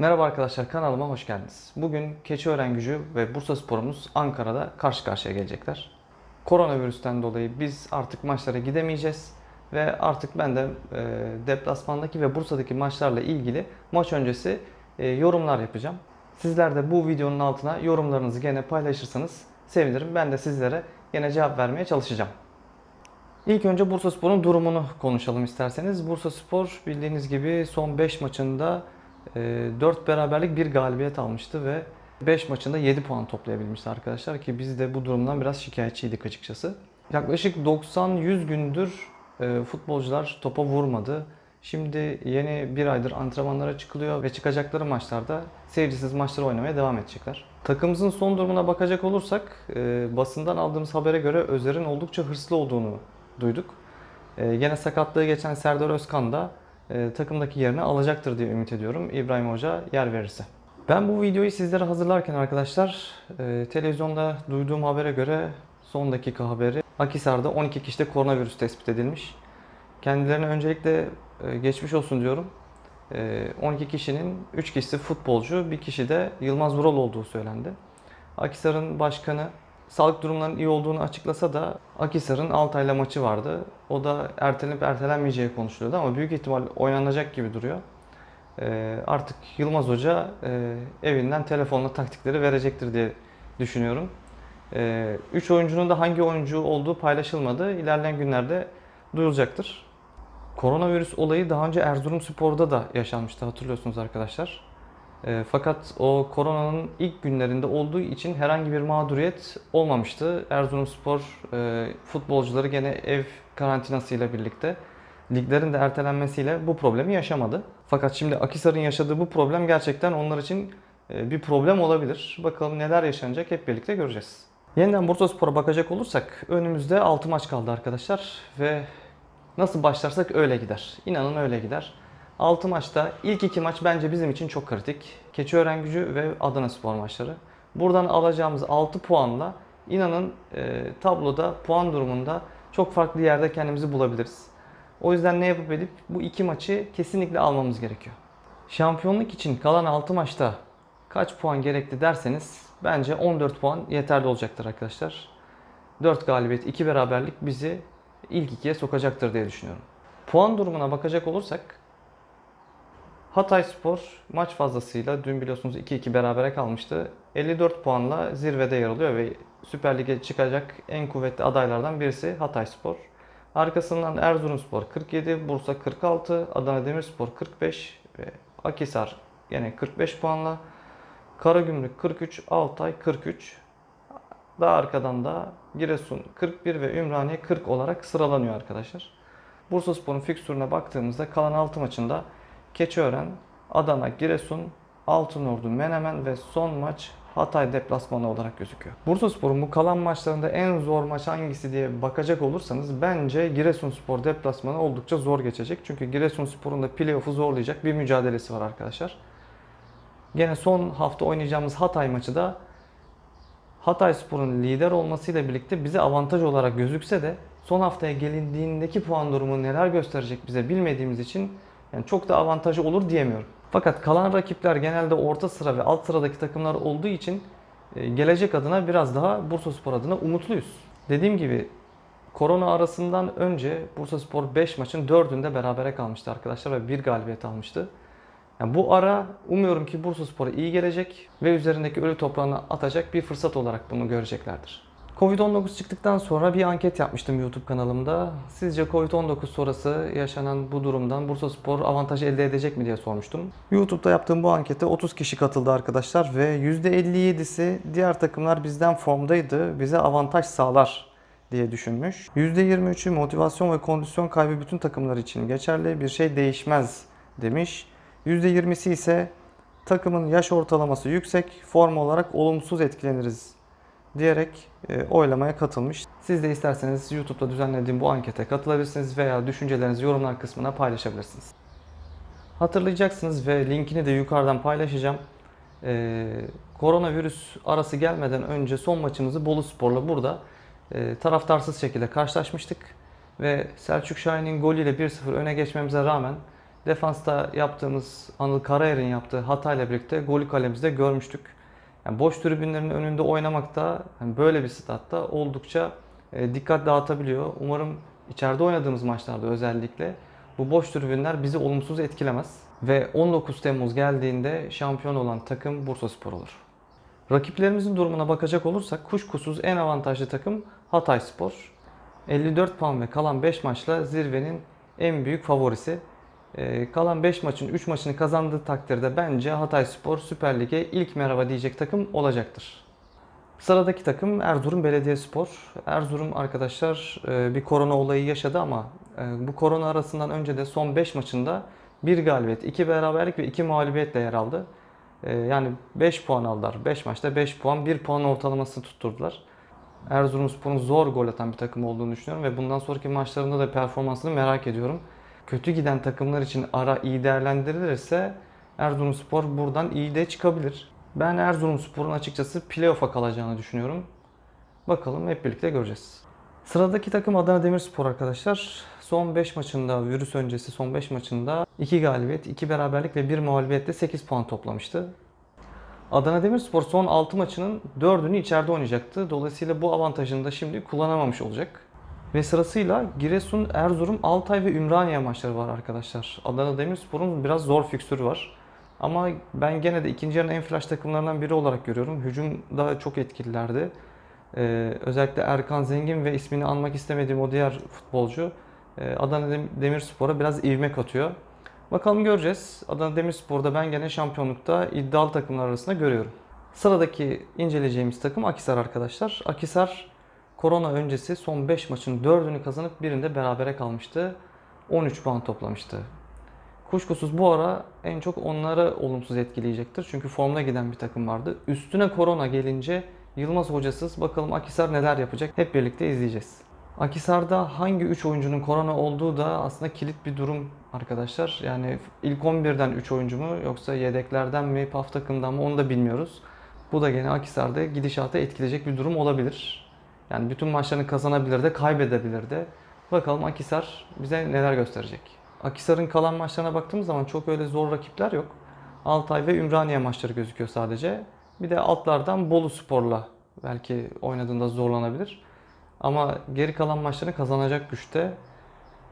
Merhaba arkadaşlar kanalıma hoş geldiniz. Bugün Keçiören Gücü ve Bursa Sporumuz Ankara'da karşı karşıya gelecekler. Koronavirüsten dolayı biz artık maçlara gidemeyeceğiz ve artık ben de e, deplasmandaki ve Bursa'daki maçlarla ilgili maç öncesi e, yorumlar yapacağım. Sizler de bu videonun altına yorumlarınızı gene paylaşırsanız sevinirim. Ben de sizlere gene cevap vermeye çalışacağım. İlk önce Bursa Spor'un durumunu konuşalım isterseniz. Bursa Spor bildiğiniz gibi son 5 maçında 4 beraberlik bir galibiyet almıştı ve 5 maçında 7 puan toplayabilmişti arkadaşlar ki biz de bu durumdan biraz şikayetçiydik açıkçası. Yaklaşık 90-100 gündür e, futbolcular topa vurmadı. Şimdi yeni bir aydır antrenmanlara çıkılıyor ve çıkacakları maçlarda seyircisiz maçları oynamaya devam edecekler. Takımımızın son durumuna bakacak olursak e, basından aldığımız habere göre Özer'in oldukça hırslı olduğunu duyduk. E, Yine sakatlığı geçen Serdar Özkan da e, takımdaki yerini alacaktır diye ümit ediyorum İbrahim Hoca yer verirse. Ben bu videoyu sizlere hazırlarken arkadaşlar e, televizyonda duyduğum habere göre son dakika haberi Akisar'da 12 kişide koronavirüs tespit edilmiş. Kendilerine öncelikle e, geçmiş olsun diyorum. E, 12 kişinin 3 kişisi futbolcu, bir kişi de Yılmaz Vural olduğu söylendi. Akisar'ın başkanı sağlık durumlarının iyi olduğunu açıklasa da Akisar'ın Altay'la maçı vardı. O da ertelenip ertelenmeyeceği konuşuluyordu ama büyük ihtimal oynanacak gibi duruyor. Ee, artık Yılmaz Hoca e, evinden telefonla taktikleri verecektir diye düşünüyorum. 3 oyuncunun da hangi oyuncu olduğu paylaşılmadı. İlerleyen günlerde duyulacaktır. Koronavirüs olayı daha önce Erzurumspor'da da yaşanmıştı hatırlıyorsunuz arkadaşlar. E, fakat o koronanın ilk günlerinde olduğu için herhangi bir mağduriyet olmamıştı. Erzurumspor e, futbolcuları gene ev karantinasıyla birlikte liglerin de ertelenmesiyle bu problemi yaşamadı. Fakat şimdi Akisar'ın yaşadığı bu problem gerçekten onlar için e, bir problem olabilir. Bakalım neler yaşanacak hep birlikte göreceğiz. Yeniden Bursaspor'a bakacak olursak önümüzde 6 maç kaldı arkadaşlar ve nasıl başlarsak öyle gider. İnanın öyle gider. 6 maçta ilk 2 maç bence bizim için çok kritik. Keçiören Gücü ve Adana Spor maçları. Buradan alacağımız 6 puanla inanın e, tabloda puan durumunda çok farklı yerde kendimizi bulabiliriz. O yüzden ne yapıp edip bu iki maçı kesinlikle almamız gerekiyor. Şampiyonluk için kalan 6 maçta kaç puan gerekli derseniz bence 14 puan yeterli olacaktır arkadaşlar. 4 galibiyet, 2 beraberlik bizi ilk ikiye sokacaktır diye düşünüyorum. Puan durumuna bakacak olursak Hatay Spor maç fazlasıyla dün biliyorsunuz 2-2 berabere kalmıştı. 54 puanla zirvede yer alıyor ve Süper Lig'e çıkacak en kuvvetli adaylardan birisi Hatay Spor. Arkasından Erzurumspor 47, Bursa 46, Adana Demirspor 45 ve Akisar yine 45 puanla. Karagümrük 43, Altay 43. Daha arkadan da Giresun 41 ve Ümraniye 40 olarak sıralanıyor arkadaşlar. Bursaspor'un fikstürüne baktığımızda kalan 6 maçında Keçiören, Adana, Giresun, Altınordu, Menemen ve son maç Hatay deplasmanı olarak gözüküyor. Bursaspor'un bu kalan maçlarında en zor maç hangisi diye bakacak olursanız bence Giresunspor deplasmanı oldukça zor geçecek. Çünkü Giresunspor'un da playoff'u zorlayacak bir mücadelesi var arkadaşlar. Gene son hafta oynayacağımız Hatay maçı da Hatay Spor'un lider olmasıyla birlikte bize avantaj olarak gözükse de son haftaya gelindiğindeki puan durumu neler gösterecek bize bilmediğimiz için yani çok da avantajı olur diyemiyorum. Fakat kalan rakipler genelde orta sıra ve alt sıradaki takımlar olduğu için e, gelecek adına biraz daha Bursaspor adına umutluyuz. Dediğim gibi korona arasından önce Bursaspor 5 maçın 4'ünde berabere kalmıştı arkadaşlar ve bir galibiyet almıştı. Yani bu ara umuyorum ki Bursaspor'a iyi gelecek ve üzerindeki ölü toprağını atacak bir fırsat olarak bunu göreceklerdir. Covid-19 çıktıktan sonra bir anket yapmıştım YouTube kanalımda. Sizce Covid-19 sonrası yaşanan bu durumdan Bursaspor avantaj elde edecek mi diye sormuştum. YouTube'da yaptığım bu ankete 30 kişi katıldı arkadaşlar ve %57'si diğer takımlar bizden formdaydı, bize avantaj sağlar diye düşünmüş. %23'ü motivasyon ve kondisyon kaybı bütün takımlar için geçerli, bir şey değişmez demiş. %20'si ise takımın yaş ortalaması yüksek, form olarak olumsuz etkileniriz diyerek e, oylamaya katılmış. Siz de isterseniz YouTube'da düzenlediğim bu ankete katılabilirsiniz veya düşüncelerinizi yorumlar kısmına paylaşabilirsiniz. Hatırlayacaksınız ve linkini de yukarıdan paylaşacağım. Ee, koronavirüs arası gelmeden önce son maçımızı Bolu Spor'la burada e, taraftarsız şekilde karşılaşmıştık. Ve Selçuk Şahin'in golüyle 1-0 öne geçmemize rağmen Defansta yaptığımız Anıl Karayer'in yaptığı hatayla birlikte golü kalemizde görmüştük. Yani boş tribünlerin önünde oynamak da yani böyle bir statta oldukça e, dikkat dağıtabiliyor. Umarım içeride oynadığımız maçlarda özellikle bu boş tribünler bizi olumsuz etkilemez. Ve 19 Temmuz geldiğinde şampiyon olan takım Bursaspor olur. Rakiplerimizin durumuna bakacak olursak kuşkusuz en avantajlı takım Hatayspor. 54 puan ve kalan 5 maçla zirvenin en büyük favorisi. Ee, kalan 5 maçın 3 maçını kazandığı takdirde bence Hatayspor Süper Lig'e ilk merhaba diyecek takım olacaktır. Sıradaki takım Erzurum Belediyespor. Erzurum arkadaşlar e, bir korona olayı yaşadı ama e, bu korona arasından önce de son 5 maçında bir galibiyet, 2 beraberlik ve 2 mağlubiyetle yer aldı. E, yani 5 puan aldılar. 5 maçta 5 puan, 1 puan ortalamasını tutturdular. Erzurumspor'un zor gol atan bir takım olduğunu düşünüyorum ve bundan sonraki maçlarında da performansını merak ediyorum. Kötü giden takımlar için ara iyi değerlendirilirse Erzurumspor buradan iyi de çıkabilir. Ben Erzurumspor'un açıkçası playoff'a kalacağını düşünüyorum. Bakalım hep birlikte göreceğiz. Sıradaki takım Adana Demirspor arkadaşlar. Son 5 maçında, virüs öncesi son 5 maçında 2 galibiyet, 2 beraberlik ve 1 mağlubiyetle 8 puan toplamıştı. Adana Demirspor son 6 maçının 4'ünü içeride oynayacaktı. Dolayısıyla bu avantajını da şimdi kullanamamış olacak. Ve sırasıyla Giresun, Erzurum, Altay ve Ümraniye maçları var arkadaşlar. Adana Demirspor'un biraz zor fikstürü var. Ama ben gene de ikinci yarının en flash takımlarından biri olarak görüyorum. Hücumda çok etkililerdi. Ee, özellikle Erkan Zengin ve ismini anmak istemediğim o diğer futbolcu e, Adana Demirspor'a biraz ivme katıyor. Bakalım göreceğiz. Adana Demirspor'da ben gene şampiyonlukta iddialı takımlar arasında görüyorum. Sıradaki inceleyeceğimiz takım Akisar arkadaşlar. Akisar korona öncesi son 5 maçın 4'ünü kazanıp birinde berabere kalmıştı. 13 puan toplamıştı. Kuşkusuz bu ara en çok onları olumsuz etkileyecektir. Çünkü formda giden bir takım vardı. Üstüne korona gelince Yılmaz hocasız bakalım Akisar neler yapacak hep birlikte izleyeceğiz. Akisar'da hangi 3 oyuncunun korona olduğu da aslında kilit bir durum arkadaşlar. Yani ilk 11'den 3 oyuncu mu yoksa yedeklerden mi, PAF takımdan mı onu da bilmiyoruz. Bu da gene Akisar'da gidişata etkileyecek bir durum olabilir. Yani bütün maçlarını kazanabilir de kaybedebilir de. Bakalım Akisar bize neler gösterecek. Akisar'ın kalan maçlarına baktığımız zaman çok öyle zor rakipler yok. Altay ve Ümraniye maçları gözüküyor sadece. Bir de altlardan Bolu Spor'la belki oynadığında zorlanabilir. Ama geri kalan maçlarını kazanacak güçte.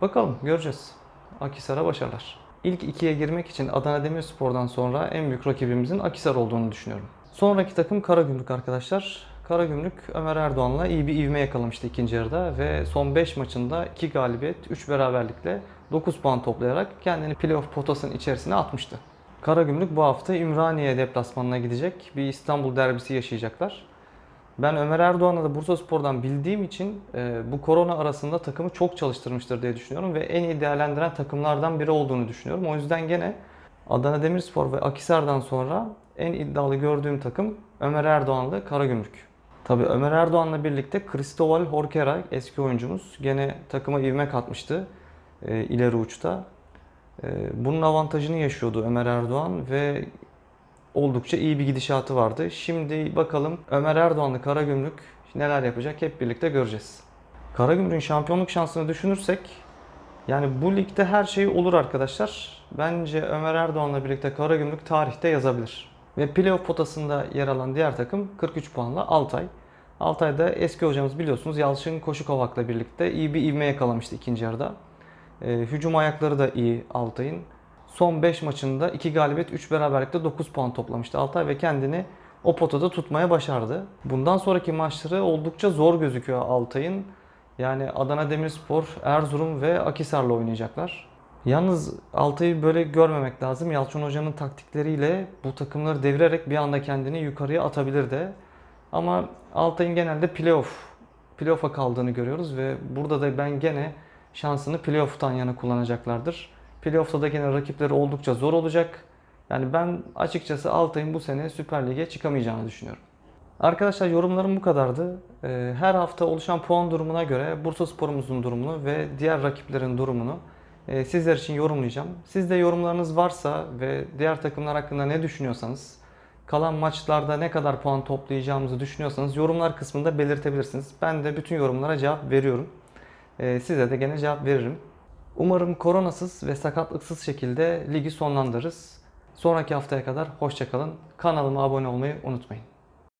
Bakalım göreceğiz. Akisar'a başarılar. İlk ikiye girmek için Adana Demirspor'dan sonra en büyük rakibimizin Akisar olduğunu düşünüyorum. Sonraki takım Karagümrük arkadaşlar. Karagümrük Ömer Erdoğan'la iyi bir ivme yakalamıştı ikinci yarıda ve son 5 maçında 2 galibiyet, 3 beraberlikle 9 puan toplayarak kendini playoff potasının içerisine atmıştı. Karagümrük bu hafta Ümraniye deplasmanına gidecek. Bir İstanbul derbisi yaşayacaklar. Ben Ömer Erdoğan'la da Bursa Spor'dan bildiğim için e, bu korona arasında takımı çok çalıştırmıştır diye düşünüyorum ve en iyi değerlendiren takımlardan biri olduğunu düşünüyorum. O yüzden gene Adana Demirspor ve Akisar'dan sonra en iddialı gördüğüm takım Ömer Erdoğan'lı Karagümrük. Tabi Ömer Erdoğan'la birlikte Cristóbal Horquera eski oyuncumuz gene takıma ivme katmıştı e, ileri uçta. E, bunun avantajını yaşıyordu Ömer Erdoğan ve oldukça iyi bir gidişatı vardı. Şimdi bakalım Ömer Erdoğanlı Karagümrük neler yapacak hep birlikte göreceğiz. Karagümrük'ün şampiyonluk şansını düşünürsek yani bu ligde her şey olur arkadaşlar. Bence Ömer Erdoğan'la birlikte Karagümrük tarihte yazabilir. Ve playoff potasında yer alan diğer takım 43 puanla Altay. Altay'da eski hocamız biliyorsunuz Yalçın Koşukovak'la birlikte iyi bir ivme yakalamıştı ikinci yarıda. E, hücum ayakları da iyi Altay'ın. Son 5 maçında 2 galibiyet 3 beraberlikte 9 puan toplamıştı Altay ve kendini o potada tutmaya başardı. Bundan sonraki maçları oldukça zor gözüküyor Altay'ın. Yani Adana Demirspor, Erzurum ve Akisar'la oynayacaklar. Yalnız Altay'ı böyle görmemek lazım. Yalçın Hoca'nın taktikleriyle bu takımları devirerek bir anda kendini yukarıya atabilir de. Ama Altay'ın genelde playoff, playoff'a kaldığını görüyoruz ve burada da ben gene şansını playoff'tan yana kullanacaklardır. Playoff'ta da gene rakipleri oldukça zor olacak. Yani ben açıkçası Altay'ın bu sene Süper Lig'e çıkamayacağını düşünüyorum. Arkadaşlar yorumlarım bu kadardı. Ee, her hafta oluşan puan durumuna göre Bursa Spor'umuzun durumunu ve diğer rakiplerin durumunu sizler için yorumlayacağım. Siz de yorumlarınız varsa ve diğer takımlar hakkında ne düşünüyorsanız, kalan maçlarda ne kadar puan toplayacağımızı düşünüyorsanız yorumlar kısmında belirtebilirsiniz. Ben de bütün yorumlara cevap veriyorum. Ee, size de gene cevap veririm. Umarım koronasız ve sakatlıksız şekilde ligi sonlandırırız. Sonraki haftaya kadar hoşçakalın. Kanalıma abone olmayı unutmayın.